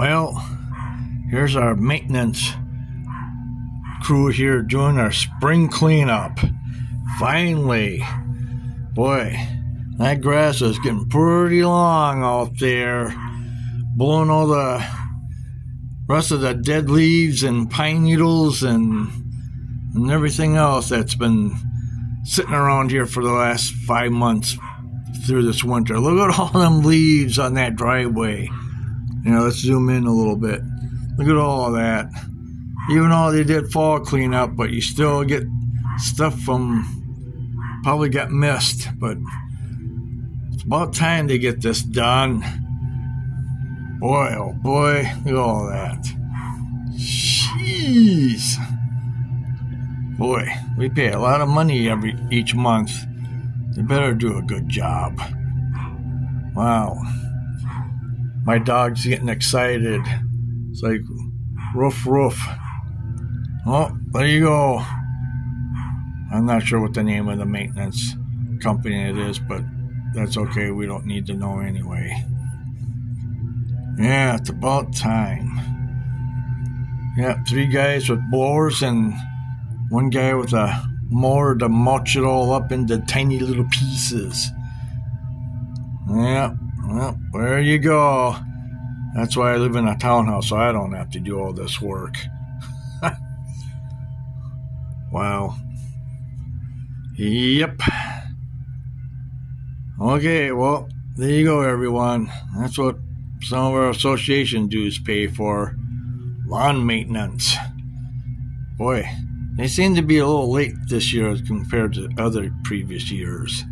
Well, here's our maintenance crew here doing our spring cleanup. Finally, boy, that grass is getting pretty long out there, blowing all the rest of the dead leaves and pine needles and and everything else that's been sitting around here for the last five months through this winter. Look at all them leaves on that driveway. You know, let's zoom in a little bit. Look at all that. Even though they did fall cleanup, but you still get stuff from probably got missed, but it's about time to get this done. Boy, oh boy, look at all that. Jeez. Boy, we pay a lot of money every each month. They better do a good job. Wow. My dog's getting excited. It's like roof roof. Oh, there you go. I'm not sure what the name of the maintenance company it is, but that's okay. We don't need to know anyway. Yeah, it's about time. Yeah, three guys with blowers and one guy with a mower to mulch it all up into tiny little pieces. Yeah, well, there you go. That's why I live in a townhouse, so I don't have to do all this work. wow. Yep. Okay, well, there you go, everyone. That's what some of our association dues pay for lawn maintenance. Boy, they seem to be a little late this year as compared to other previous years.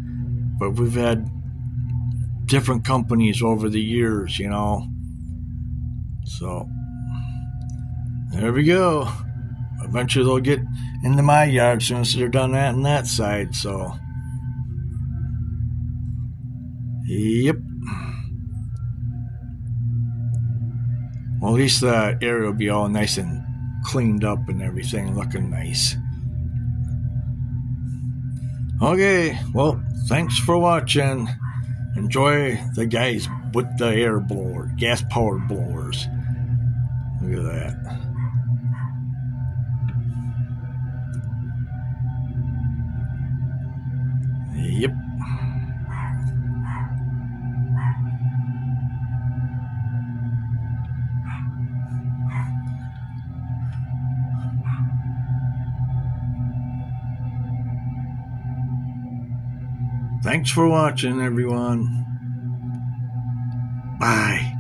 But we've had different companies over the years, you know. So, there we go eventually they'll get into my yard soon as they're done that on that side. So, yep. Well, at least the area will be all nice and cleaned up and everything, looking nice. Okay, well, thanks for watching. Enjoy the guys with the air blower, gas powered blowers. Look at that. Yep. Thanks for watching, everyone. Bye.